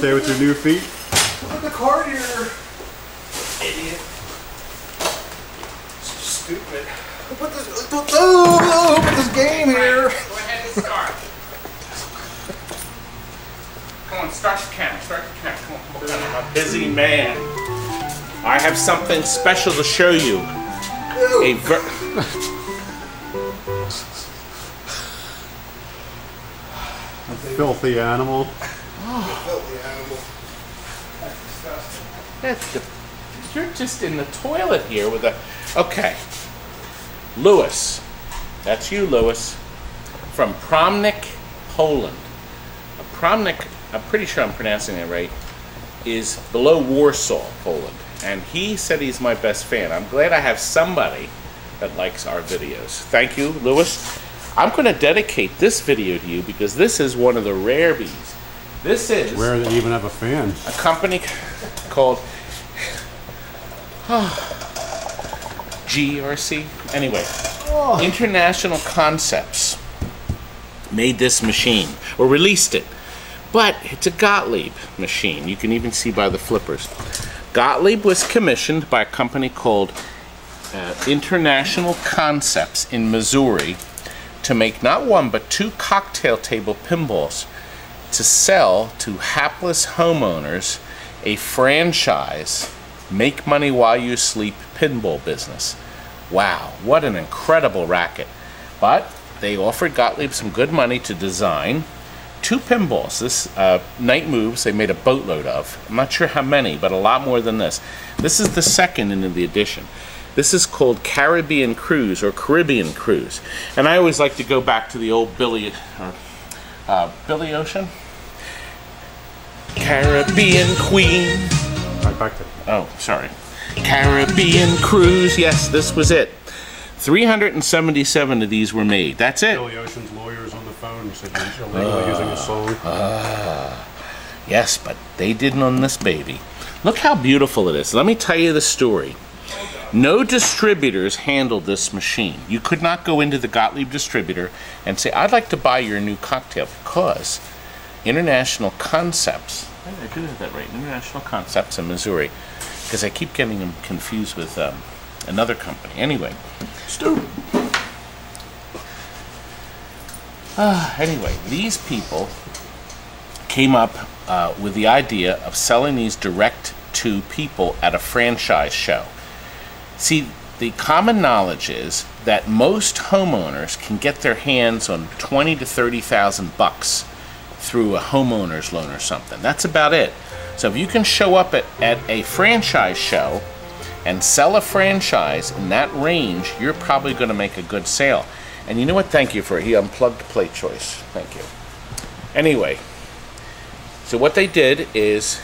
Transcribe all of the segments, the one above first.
day with your new feet? Look at the card here. Idiot. Stupid. Put this, put, oh, put this game here. Go ahead and start. Come on, start the camera. Start the camera. Come on, come on. I'm a busy man. I have something special to show you. A ver- Filthy animal. Animal. That's the. You're just in the toilet here with a. Okay. Lewis. That's you, Lewis. From Promnik, Poland. Promnik, I'm pretty sure I'm pronouncing that right, is below Warsaw, Poland. And he said he's my best fan. I'm glad I have somebody that likes our videos. Thank you, Lewis. I'm going to dedicate this video to you because this is one of the rare bees. This is Where they even have a fan. a company called GRC. Anyway, International Concepts made this machine or released it, but it's a Gottlieb machine. You can even see by the flippers. Gottlieb was commissioned by a company called uh, International Concepts in Missouri to make not one but two cocktail table pinballs to sell to hapless homeowners a franchise make money while you sleep pinball business. Wow, what an incredible racket. But they offered Gottlieb some good money to design two pinballs. This uh, Night Moves, they made a boatload of. I'm not sure how many, but a lot more than this. This is the second in the edition. This is called Caribbean Cruise or Caribbean Cruise. And I always like to go back to the old Billy, uh, uh, Billy Ocean. Caribbean Queen. Right back to Oh, sorry. Caribbean Cruise. Yes, this was it. 377 of these were made. That's it. Billy Ocean's lawyers on the phone. He said you're illegally using a song. Yes, but they didn't on this baby. Look how beautiful it is. Let me tell you the story. No distributors handled this machine. You could not go into the Gottlieb distributor and say, I'd like to buy your new cocktail because International Concepts, I did have that right, International Concepts in Missouri, because I keep getting them confused with um, another company. Anyway, Stupid. Ah, anyway, these people came up uh, with the idea of selling these direct to people at a franchise show. See, the common knowledge is that most homeowners can get their hands on twenty to thirty thousand bucks through a homeowner's loan or something. That's about it. So if you can show up at, at a franchise show and sell a franchise in that range, you're probably going to make a good sale. And you know what? Thank you for it. He unplugged plate choice. Thank you. Anyway, so what they did is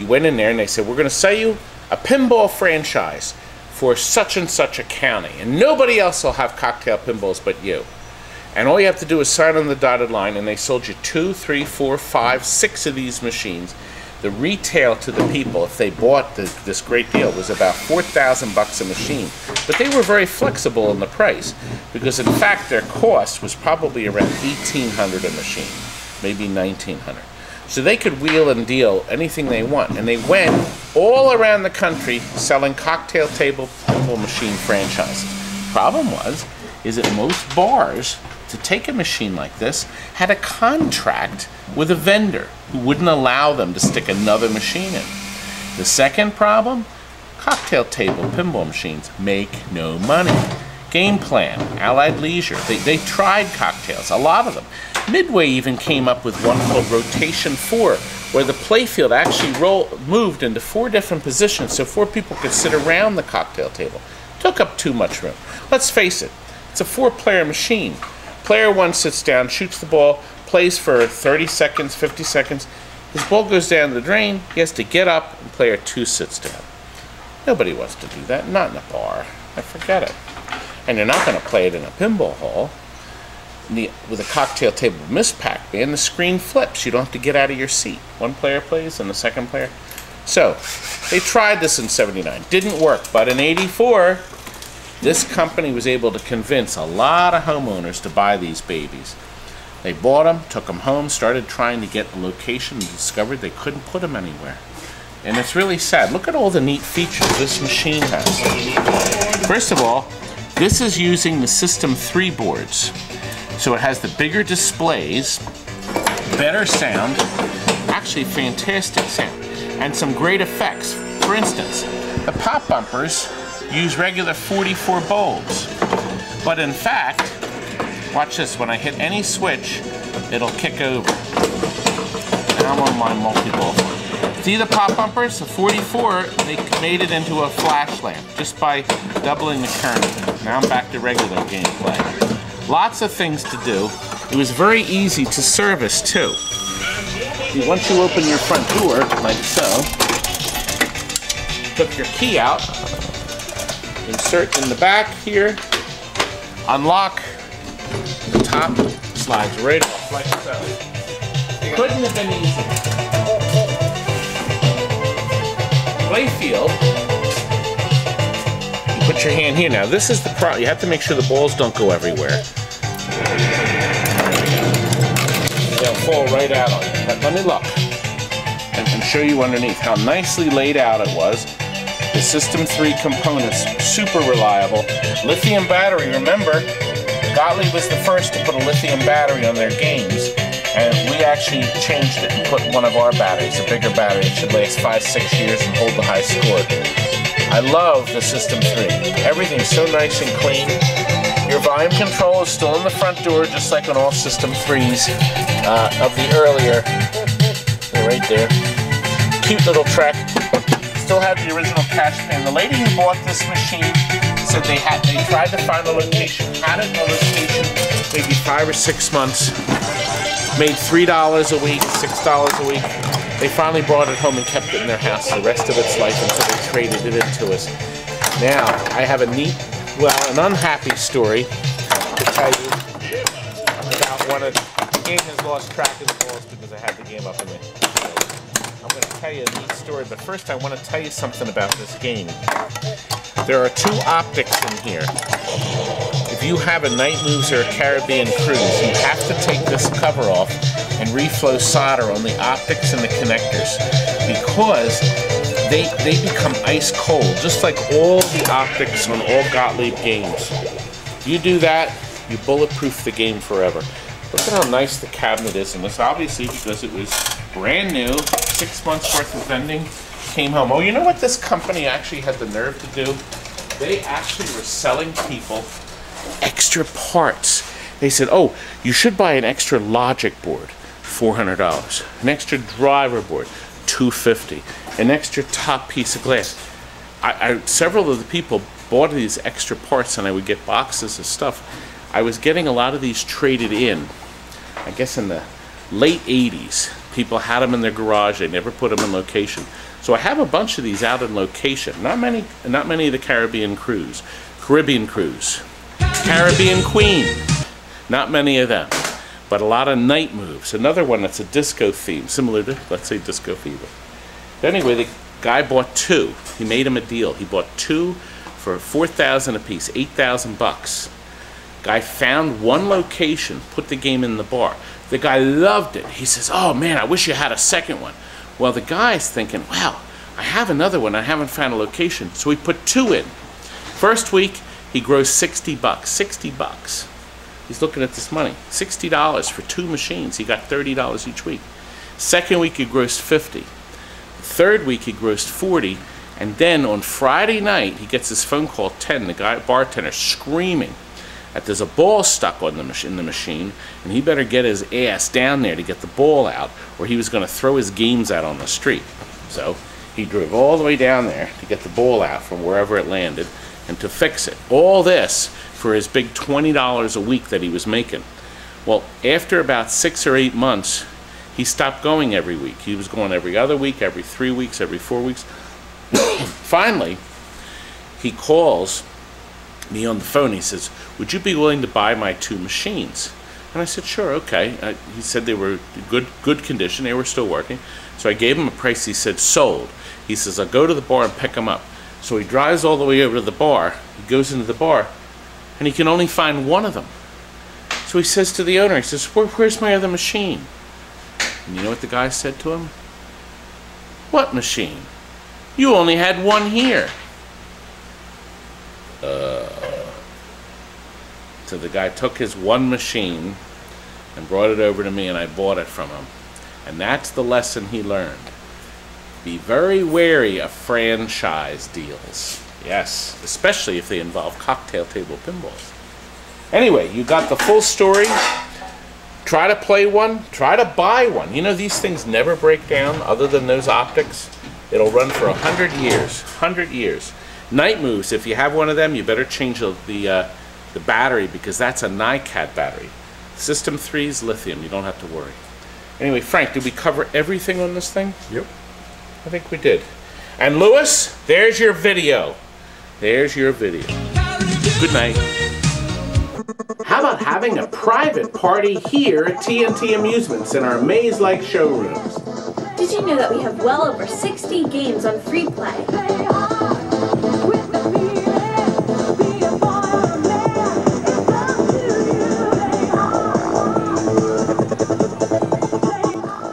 you went in there and they said, We're going to sell you a pinball franchise for such and such a county. And nobody else will have cocktail pinballs but you. And all you have to do is sign on the dotted line, and they sold you two, three, four, five, six of these machines. The retail to the people, if they bought the, this great deal, was about four thousand bucks a machine. But they were very flexible in the price, because in fact their cost was probably around eighteen hundred a machine, maybe nineteen hundred. So they could wheel and deal anything they want, and they went all around the country selling cocktail table pinball machine franchises. Problem was, is that most bars to take a machine like this had a contract with a vendor who wouldn't allow them to stick another machine in. The second problem cocktail table pinball machines make no money. Game Plan, Allied Leisure, they, they tried cocktails, a lot of them. Midway even came up with one called Rotation 4, where the playfield actually roll, moved into four different positions so four people could sit around the cocktail table. Took up too much room. Let's face it, it's a four player machine. Player one sits down, shoots the ball, plays for 30 seconds, 50 seconds. His ball goes down the drain, he has to get up, and player two sits down. Nobody wants to do that, not in a bar. I forget it. And you're not going to play it in a pinball hall. The, with a cocktail table Miss Pac-Man, the screen flips. You don't have to get out of your seat. One player plays and the second player. So, they tried this in 79. Didn't work, but in 84, this company was able to convince a lot of homeowners to buy these babies. They bought them, took them home, started trying to get a location, and discovered they couldn't put them anywhere. And it's really sad. Look at all the neat features this machine has. First of all, this is using the System 3 boards. So it has the bigger displays, better sound, actually fantastic sound, and some great effects. For instance, the pop bumpers use regular 44 bulbs. But in fact, watch this, when I hit any switch, it'll kick over. Now I'm on my multi-bulb. See the pop bumpers? The 44, they made it into a flash lamp just by doubling the current. Now I'm back to regular gameplay. Lots of things to do. It was very easy to service too. See, once you open your front door, like so, took your key out, insert in the back here, unlock, the top slides right off like so. Couldn't have been easier. Playfield, you put your hand here. Now this is the pro. You have to make sure the balls don't go everywhere. They'll fall right out on you. But let me look and, and show you underneath how nicely laid out it was. The System 3 components, super reliable. Lithium battery, remember, Gottlieb was the first to put a lithium battery on their games. And we actually changed it and put one of our batteries, a bigger battery. It should last five, six years and hold the high score. I love the System 3. Everything's so nice and clean. Your volume control is still in the front door, just like on all System 3s uh, of the earlier. They're right there. Cute little track. Still have the original cash pan. The lady who bought this machine said they had they tried to find a location, had it in a location maybe five or six months, made three dollars a week, six dollars a week. They finally brought it home and kept it in their house the rest of its life until they traded it into us. Now I have a neat, well, an unhappy story to tell you about one of the game has lost track of the balls because I had the game up in there. I'm going to tell you a neat story, but first I want to tell you something about this game. There are two optics in here. You have a Night Moves or a Caribbean Cruise, you have to take this cover off and reflow solder on the optics and the connectors because they, they become ice cold, just like all the optics on all Gottlieb games. You do that, you bulletproof the game forever. Look at how nice the cabinet is, and this obviously because it was brand new, six months worth of vending, came home. Oh, you know what this company actually had the nerve to do? They actually were selling people extra parts. They said, oh, you should buy an extra logic board, $400. An extra driver board, 250 An extra top piece of glass. I, I, several of the people bought these extra parts and I would get boxes of stuff. I was getting a lot of these traded in, I guess in the late 80s. People had them in their garage, they never put them in location. So I have a bunch of these out in location. Not many, not many of the Caribbean cruise. Caribbean cruise. Caribbean Queen. Not many of them, but a lot of night moves. Another one that's a disco theme, similar to, let's say, Disco Fever. But anyway, the guy bought two. He made him a deal. He bought two for 4000 apiece, 8000 bucks. Guy found one location, put the game in the bar. The guy loved it. He says, oh man, I wish you had a second one. Well, the guy's thinking, well, I have another one. I haven't found a location. So he put two in. First week, he grows 60 bucks. 60 bucks. He's looking at this money. $60 for two machines. He got $30 each week. Second week, he grossed 50. Third week, he grossed 40. And then on Friday night, he gets his phone call 10, the guy bartender screaming that there's a ball stuck on the in the machine, and he better get his ass down there to get the ball out, or he was going to throw his games out on the street. So he drove all the way down there to get the ball out from wherever it landed and to fix it. All this for his big $20 a week that he was making. Well, after about six or eight months, he stopped going every week. He was going every other week, every three weeks, every four weeks. Finally, he calls me on the phone. He says, Would you be willing to buy my two machines? And I said, Sure, okay. Uh, he said they were good, good condition, they were still working. So I gave him a price. He said, Sold. He says, I'll go to the bar and pick them up. So he drives all the way over to the bar. He goes into the bar, and he can only find one of them. So he says to the owner, he says, Where, Where's my other machine? And you know what the guy said to him? What machine? You only had one here. Uh, so the guy took his one machine and brought it over to me, and I bought it from him. And that's the lesson he learned. Be very wary of franchise deals. Yes, especially if they involve cocktail table pinballs. Anyway, you got the full story. Try to play one, try to buy one. You know, these things never break down other than those optics. It'll run for a hundred years. Hundred years. Night moves. If you have one of them, you better change the the, uh, the battery because that's a NiCad battery. System 3's lithium. You don't have to worry. Anyway, Frank, did we cover everything on this thing? Yep. I think we did. And Lewis, there's your video. There's your video. Good night. How about having a private party here at TNT Amusements in our maze-like showrooms? Did you know that we have well over 60 games on free play?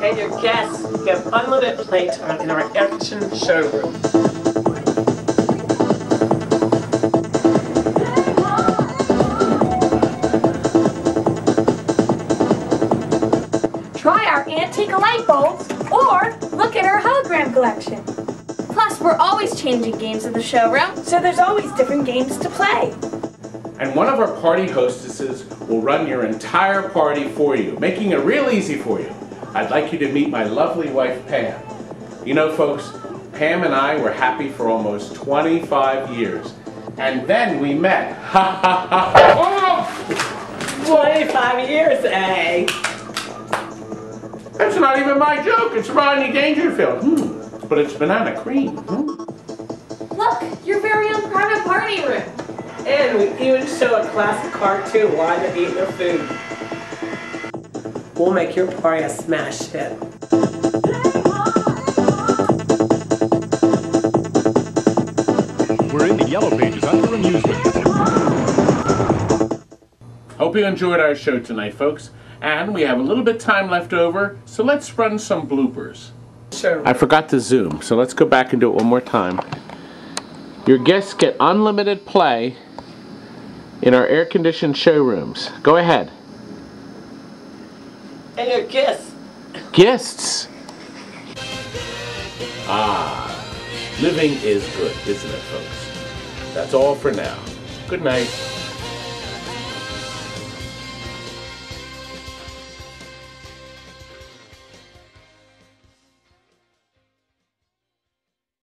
and your guests get unlimited playtime in our air-conditioned showroom. Try our antique light bulbs or look at our hologram collection. Plus, we're always changing games in the showroom, so there's always different games to play. And one of our party hostesses will run your entire party for you, making it real easy for you. I'd like you to meet my lovely wife, Pam. You know, folks, Pam and I were happy for almost 25 years. And then we met. Ha ha ha ha! 25 years, eh? That's not even my joke. It's Rodney Dangerfield. Hmm. But it's banana cream. Hmm. Look, your very own private party room. And we even show a classic cartoon while you're eating your food. We'll make your party a smash hit. We're in the yellow pages under amusement. Hope you enjoyed our show tonight, folks. And we have a little bit time left over, so let's run some bloopers. Sure. I forgot to zoom, so let's go back and do it one more time. Your guests get unlimited play in our air-conditioned showrooms. Go ahead. And your guests Guests. Ah, living is good, isn't it, folks? That's all for now. Good night.